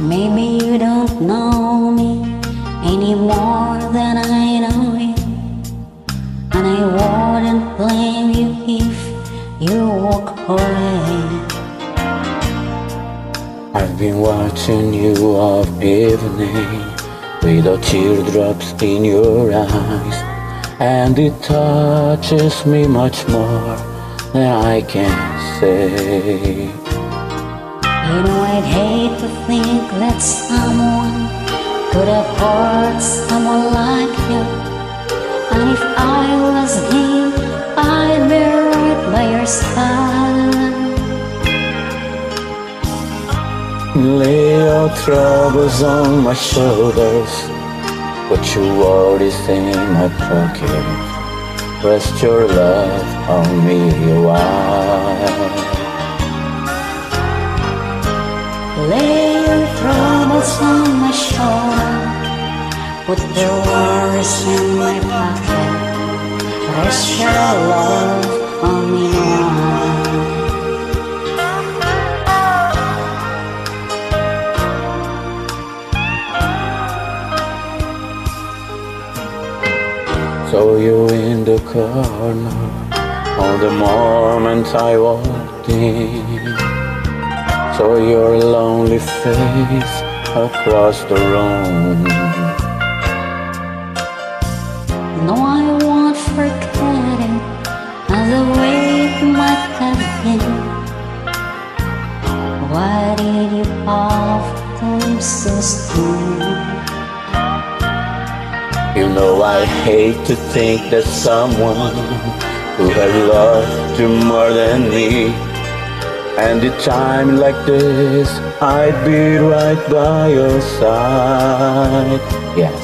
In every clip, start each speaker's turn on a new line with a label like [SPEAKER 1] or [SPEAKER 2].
[SPEAKER 1] Maybe you don't know me any more than I know you. And I wouldn't blame you if you walk away.
[SPEAKER 2] I've been watching you all evening with the teardrops in your eyes, and it touches me much more than I can say.
[SPEAKER 1] You know, I'd hate to think that someone could have hurt someone like you. And if I was him, I'd be right by your side.
[SPEAKER 2] Lay your troubles on my shoulders, put your worries in my pocket. Rest your love on me a while.
[SPEAKER 1] Lay your troubles on my shoulder, put your worries in my pocket. Rest your love on me now.
[SPEAKER 2] Saw you in the corner on the moment I walked in. Saw your lonely face across the room.
[SPEAKER 1] No, I won't forget it as the way it might have been. Why did you leave so soon?
[SPEAKER 2] You know I hate to think that someone who had loved you more than me. And a time like this, I'd be right by your side. Yes.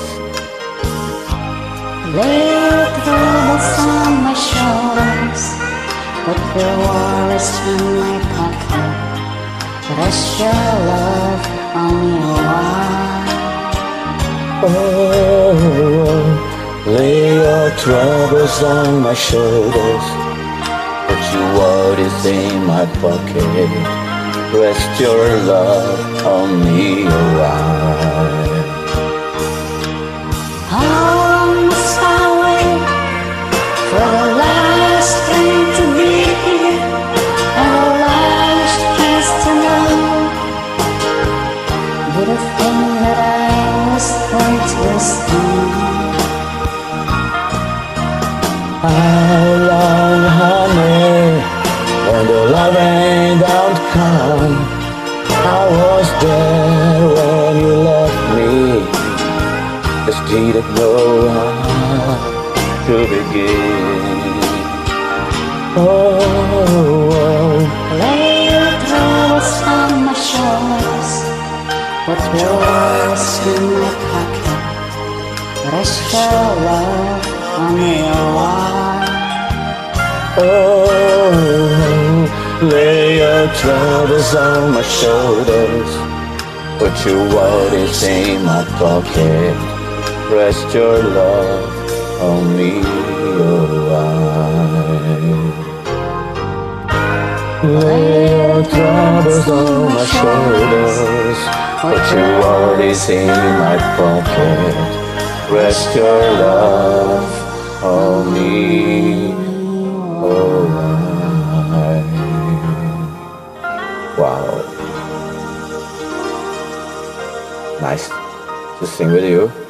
[SPEAKER 1] Lay your troubles on my shoulders, put your worries in my pocket. Rest your love on your heart.
[SPEAKER 2] Oh, lay your troubles on my shoulders. Put your worries in my pocket. Rest your love on me a while.
[SPEAKER 1] How long I for the last train to be here and the last to know that the thing that I was?
[SPEAKER 2] How the loving don't come? I was there when you left me. Just didn't know how to begin. Oh, oh, oh.
[SPEAKER 1] Lay your troubles on my shoulders, put your worries in my pocket. Rest your love on your heart.
[SPEAKER 2] oh, lay your troubles on my shoulders. Put your worries in my pocket. Rest your love on me oh, a while. Lay your troubles on my shoulders. Put your worries in my pocket. Rest your love on me Nice to sing with you.